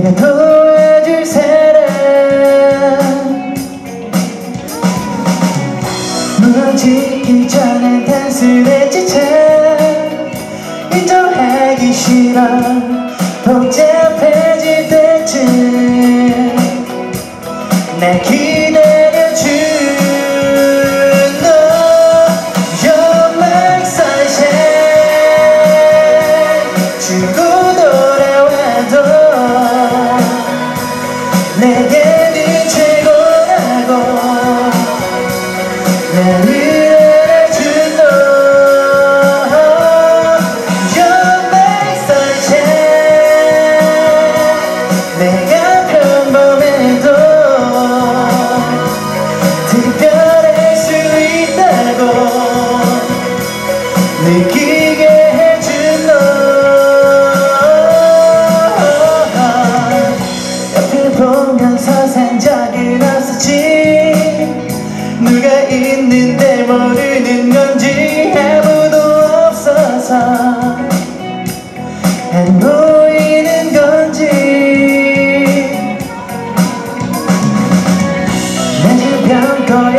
내가 도와줄 사람 무너지기 전에 단순해지 참 인정하기 싫어 느끼게 해준 너 옆을 보면 서 산 적은 없었지. 누가 있는데 모르는 건지 아무도 없어서 안 보이는 건지. 내 주변 고요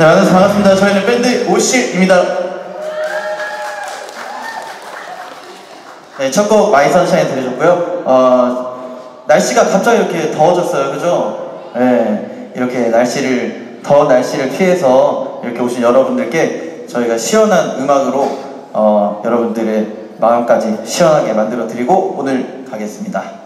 네, 반갑습니다. 저희는 밴드 오실입니다. 네, 첫 곡 My Sunshine 들으셨고요. 어, 날씨가 갑자기 이렇게 더워졌어요. 그죠? 네, 이렇게 날씨를, 더운 날씨를 피해서 이렇게 오신 여러분들께 저희가 시원한 음악으로 어, 여러분들의 마음까지 시원하게 만들어 드리고 오늘 가겠습니다.